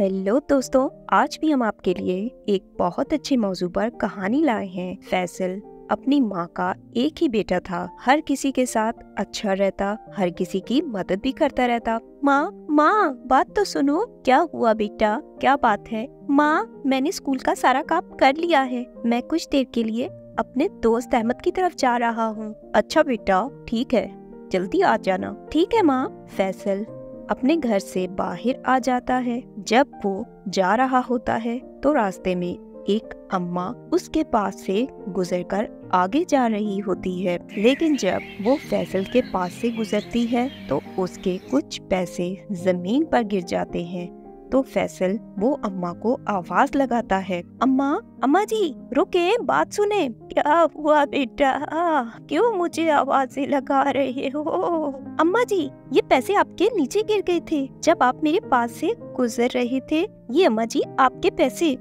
Hello दोस्तों, आज भी हम आपके लिए एक बहुत अच्छे मौजू पर कहानी लाए हैं। फैसल अपनी माँ का एक ही बेटा था। हर किसी के साथ अच्छा रहता, हर किसी की मदद भी करता रहता। माँ माँ, बात तो सुनो। क्या हुआ बेटा? क्या बात है? माँ, मैंने स्कूल का सारा काम कर लिया है। मैं कुछ देर के लिए अपने दोस्त अहमद की तरफ़ जा रहा हूँ। अच्छा बेटा, ठीक है। जल्दी आ जाना। ठीक है माँ। फैसल अपने घर से बाहर आ जाता है। जब वो जा रहा होता है तो रास्ते में एक अम्मा उसके पास से गुजरकर आगे जा रही होती है। लेकिन जब वो फैसल के पास से गुजरती है तो उसके कुछ पैसे ज़मीन पर गिर जाते हैं। तो फैसल वो अम्मा को आवाज़ लगाता है। अम्मा अम्मा जी, रुके, बात सुने। क्या हुआ बेटा? क्यों मुझे आवाज़ें लगा रहे हो? अम्मा जी, ये पैसे आपके नीचे गिर गए थे। जब आप मेरे पास से गुजर रहे थे, ये अम्मा जी, आपके पैसे।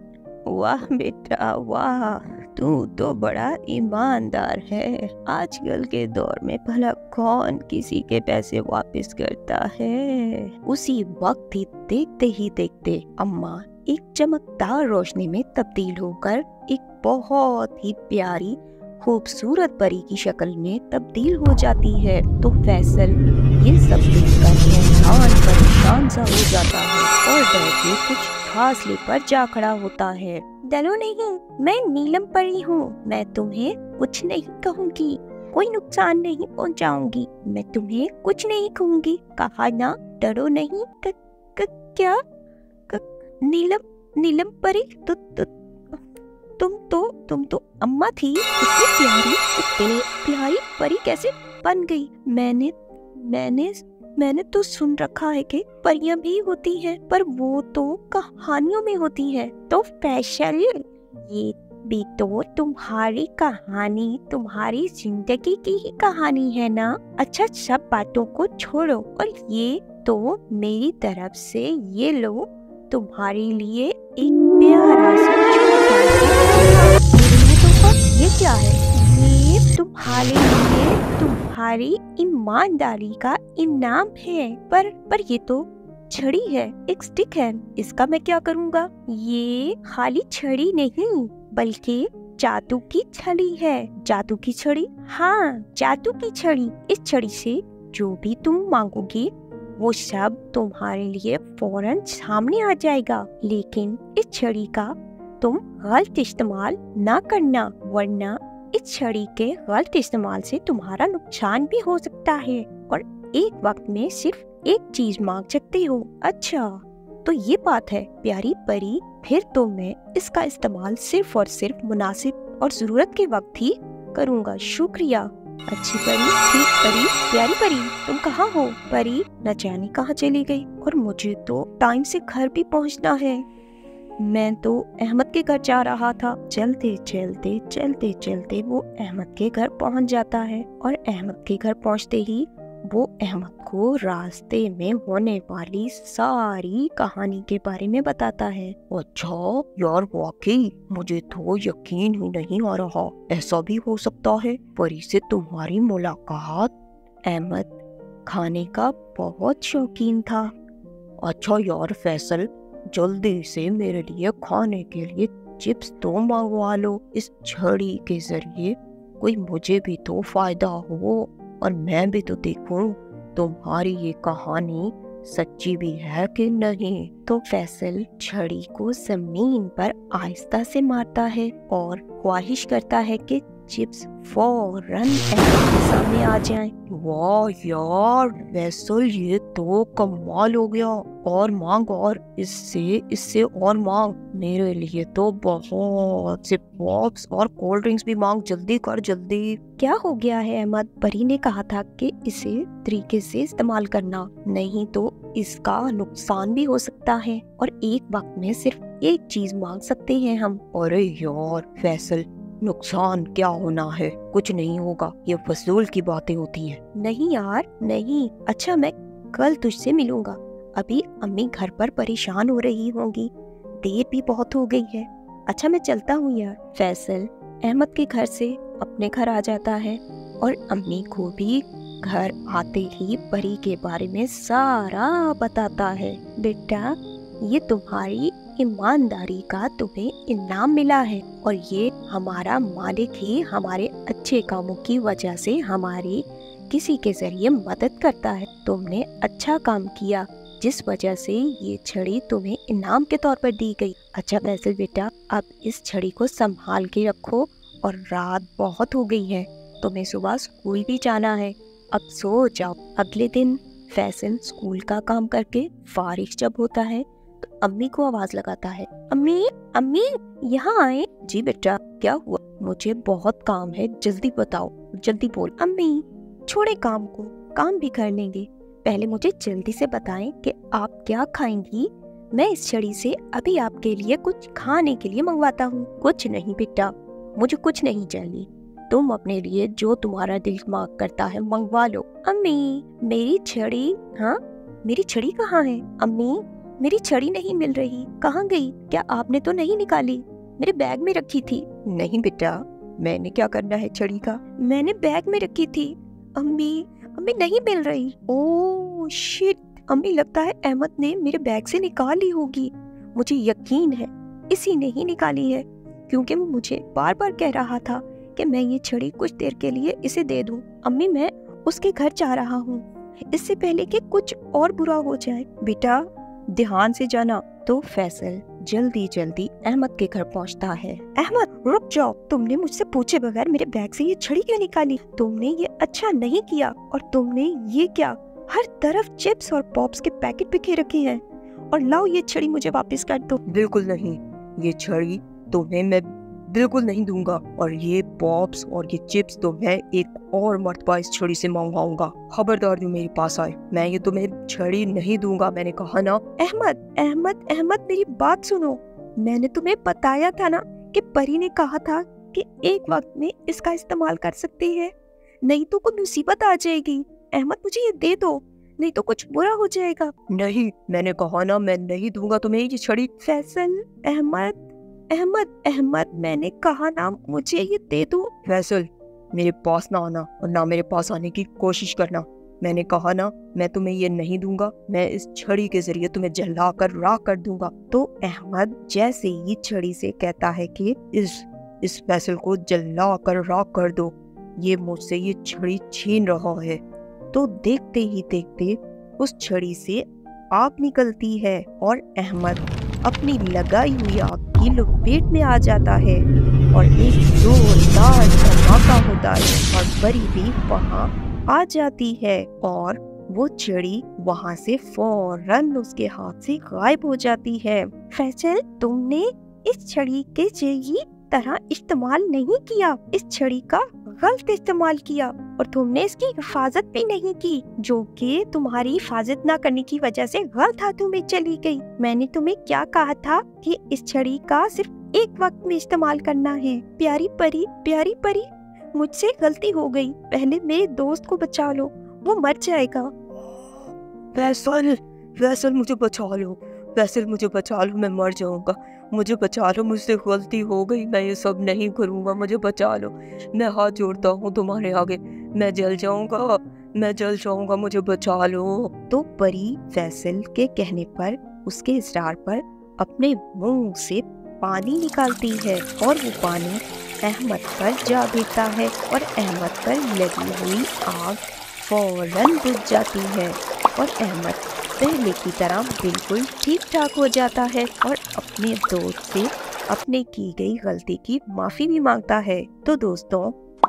वाह बेटा, वाह। तू तो बड़ा ईमानदार है। आजकल के दौर में भला कौन किसी के पैसे वापस करता है? उसी वक्त ही देखते ही देखते अम्मा एक चमकदार रोशनी में तब्दील होकर एक बहुत ही प्यारी, खूबसूरत परी की शक्ल में तब्दील हो जाती है। तो फैसल, ये सब देखकर हैरान परेशान सा हो जाता है। और डर के कुछ फासले पर जा खड़ा होता है। डरो नहीं मैं नीलम परी हूँ मैं तुम्हें कुछ नहीं कहूँगी। कोई नुकसान नहीं पहुँचाऊँगी। मैं तुम्हें कुछ नहीं कहूँगी। कहा ना डरो नहीं। क, क, क्या? क, नीलम नीलम परी तो, तो तुम तो तुम तो अम्मा थी। इतनी प्यारी इतनी प्यारी परी कैसे बन गई? मैंने मैंने मैंने तो सुन रखा है कि परियाँ भी होती हैं, पर वो तो कहानियों में होती है। तो स्पेशल ये भी तो तुम्हारी कहानी, तुम्हारी ज़िंदगी की ही कहानी है ना? अच्छा सब बातों को छोड़ो, और ये तो मेरी तरफ़ से, ये लो, तुम्हारे लिए एक प्यारा सा ये क्या है? ये तुम्हारे लिए तुम्हारी ईमानदारी का इनाम है। पर पर ये तो छड़ी है, एक स्टिक है। इसका मैं क्या करूँगा? ये खाली छड़ी नहीं, बल्कि जादू की छड़ी है। जादू की छड़ी? हाँ जादू की छड़ी। इस छड़ी से जो भी तुम मांगोगे, वो सब तुम्हारे लिए फ़ौरन सामने आ जाएगा। लेकिन इस छड़ी का तुम गलत इस्तेमाल ना करना, वरना इस छड़ी के गलत इस्तेमाल से तुम्हारा नुकसान भी हो सकता है और एक वक्त में सिर्फ़ एक चीज़ मांग सकते हो। अच्छा तो ये बात है, प्यारी परी, फिर तो मैं इसका इस्तेमाल सिर्फ़ और सिर्फ़ मुनासिब और ज़रूरत के वक्त ही करूँगा। शुक्रिया। अच्छी परी, ठीक परी, प्यारी परी, तुम कहाँ हो? परी, न जाने कहाँ चली गई और मुझे तो टाइम से घर भी पहुँचना है। मैं तो अहमद के घर जा रहा था। चलते चलते चलते चलते वो अहमद के घर पहुँच जाता है और अहमद के घर पहुँचते ही वो अहमद को रास्ते में होने वाली सारी कहानी के बारे में बताता है। अच्छा यार वाकई मुझे तो यकीन ही नहीं आ रहा। ऐसा भी हो सकता है? परी से तुम्हारी मुलाकात? अहमद खाने का बहुत शौकीन था। अच्छा यार फैसल जल्दी से मेरे लिए खाने के लिए चिप्स तो मंगवा लो। इस छड़ी के ज़रिए कोई मुझे भी तो फ़ायदा हो और मैं भी तो देखूँ। तुम्हारी ये कहानी सच्ची भी है कि नहीं? तो फैसल छड़ी को ज़मीन पर आहिस्ता से मारता है और ख्वाहिश करता है कि चिप्स फ़ौरन सामने आ जाएँ। वाह यार, वैसल ये तो कमाल हो गया। और मांग और इससे इससे और मांग। मेरे लिए तो बहुत से पॉप्स और कोल्ड ड्रिंक्स भी मांग। जल्दी कर, जल्दी। क्या हो गया है, अहमद? परी ने कहा था कि इसे तरीके से इस्तेमाल करना। नहीं तो इसका नुकसान भी हो सकता है। और एक वक्त में सिर्फ़ एक चीज़ मांग सकते हैं हम। अरे यार फैसल नुकसान क्या होना है? कुछ नहीं होगा। ये फजूल की बातें होती हैं। नहीं यार, नहीं। अच्छा मैं कल तुझसे मिलूँगा। अभी अम्मी घर पर परेशान हो रही होंगी। देर भी बहुत हो गई है। अच्छा मैं चलता हूँ यार। फैसल अहमद के घर से अपने घर आ जाता है और अम्मी को भी घर आते ही परी के बारे में सारा बताता है। बेटा ये तुम्हारी ईमानदारी का तुम्हें इनाम मिला है और ये हमारा मालिक ही हमारे अच्छे कामों की वजह से हमारी किसी के ज़रिए मदद करता है। तुमने अच्छा काम किया, जिस वजह से ये छड़ी तुम्हें इनाम के तौर पर दी गई। अच्छा वैसे बेटा, अब इस छड़ी को संभाल के रखो और रात बहुत हो गई है। तुम्हें सुबह स्कूल भी जाना है। अब सो जाओ। अगले दिन फैसल स्कूल का काम करके फारिश जब होता है अम्मी को आवाज़ लगाता है। अम्मी अम्मी, यहाँ आए। जी बेटा, क्या हुआ? मुझे बहुत काम है, जल्दी बताओ। जल्दी बोल। अम्मी, छोड़े काम को। काम भी कर लेंगे। पहले मुझे जल्दी से बताएँ कि आप क्या खाएँगी। मैं इस छड़ी से अभी आपके लिए कुछ खाने के लिए मंगवाता हूँ। कुछ नहीं बेटा, मुझे कुछ नहीं चाहिए। तुम अपने लिए जो तुम्हारा दिल मांग करता है मंगवा लो। अम्मी, मेरी छड़ी हाँ? मेरी छड़ी कहाँ है? अम्मी मेरी छड़ी नहीं मिल रही। कहाँ गई? क्या आपने तो नहीं निकाली? मेरे बैग में रखी थी। नहीं बेटा मैंने क्या करना है छड़ी का? मैंने बैग में रखी थी। अम्मी अम्मी नहीं मिल रही। Oh shit. अम्मी लगता है अहमद ने मेरे बैग से निकाल ली होगी। मुझे यकीन है इसी ने ही निकाली है। क्योंकि वो मुझे बार बार कह रहा था कि मैं ये छड़ी कुछ देर के लिए इसे दे दूँ। अम्मी मैं उसके घर जा रहा हूँ। इससे पहले कि कुछ और बुरा हो जाए। बेटा ध्यान से जाना तो फैसल जल्दी जल्दी अहमद के घर पहुँचता है। अहमद, रुक जाओ। तुमने मुझसे पूछे बगैर मेरे बैग से ये छड़ी क्यों निकाली? तुमने ये अच्छा नहीं किया और तुमने ये क्या? हर तरफ़ चिप्स और पॉप्स के पैकेट बिखे रखे हैं। और लाओ ये छड़ी मुझे वापस कर दो। बिल्कुल नहीं। ये छड़ी तुम्हें मैं बिल्कुल नहीं दूँगा। और ये पॉप्स और ये चिप्स तो मैं एक और मरतबा इस छड़ी से मंगवाऊँगा। खबरदार जो मेरे पास आए। मैं ये तुम्हें छड़ी नहीं दूँगा मैंने कहा ना। अहमद अहमद अहमद मेरी बात सुनो। मैंने तुम्हें बताया था ना कि परी ने कहा था कि एक वक्त में इसका इस्तेमाल कर सकती है। नहीं तो कोई मुसीबत आ जाएगी। अहमद मुझे ये दे दो। नहीं तो कुछ बुरा हो जाएगा। नहीं मैंने कहा ना मैं नहीं दूँगा तुम्हें ये छड़ी। फैसल अहमद। अहमद अहमद, मैंने कहा ना, मुझे ये दे दो। फैसल, मेरे पास ना आना और ना मेरे पास आने की कोशिश करना। मैंने कहा ना, मैं तुम्हें ये नहीं दूँगा, मैं इस छड़ी के ज़रिए तुम्हें जला कर राख कर दूँगा। तो अहमद जैसे ही छड़ी से कहता है कि इस इस फैसल को जला कर राख कर दो। ये मुझसे ये छड़ी छीन रहा है। तो देखते ही देखते उस छड़ी से आग निकलती है और अहमद अपनी लगाई हुई आग की लपेट में आ जाता है और एक जोरदार धमाका होता है और परी भी वहाँ आ जाती है और वो चिड़ी वहाँ से फ़ौरन उसके हाथ से गायब हो जाती है। फैसल, तुमने इस छड़ी के ज़रिए तरह इस्तेमाल नहीं किया। इस छड़ी का गलत इस्तेमाल किया और तुमने इसकी हिफाजत भी नहीं की, जो कि तुम्हारी हिफाजत ना करने की वजह से गलत हाथों में चली गई। मैंने तुम्हें क्या कहा था कि इस छड़ी का सिर्फ़ एक वक्त में इस्तेमाल करना है। प्यारी परी प्यारी परी, मुझसे गलती हो गई। पहले मेरे दोस्त को बचा लो, वो मर जाएगा। फैसल फैसल मुझे बचा लो, फैसल मुझे बचा लो, मैं मर जाऊँगा। मुझे बचा लो, मुझसे गलती हो गई, मैं ये सब नहीं करूँगा, मुझे बचा लो। मैं हाथ जोड़ता हूँ तुम्हारे आगे। मैं जल जाऊँगा, मैं जल जाऊँगा, मुझे बचा लो। तो परी फैसल के कहने पर उसके इसरार पर अपने मुँह से पानी निकालती है और वो पानी अहमद पर जा गिरता है और अहमद पर लगी हुई आग फ़ौरन बुझ जाती है और अहमद पहले की तरह बिल्कुल ठीक ठाक हो जाता है और अपने दोस्त से अपने की गई गलती की माफ़ी भी माँगता है। तो दोस्तों,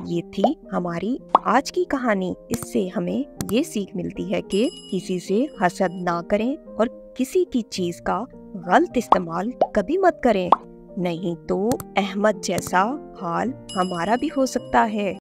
ये थी हमारी आज की कहानी। इससे हमें ये सीख मिलती है कि किसी से हसद ना करें और किसी की चीज़ का गलत इस्तेमाल कभी मत करें। नहीं तो अहमद जैसा हाल हमारा भी हो सकता है।